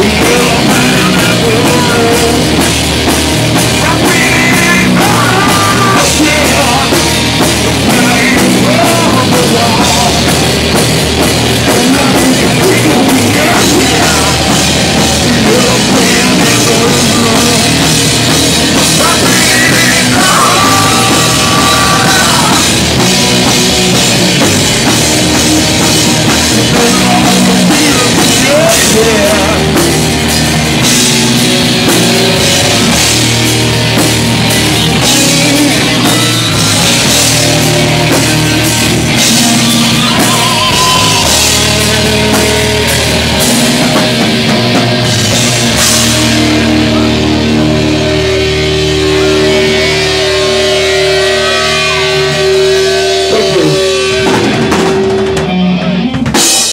We will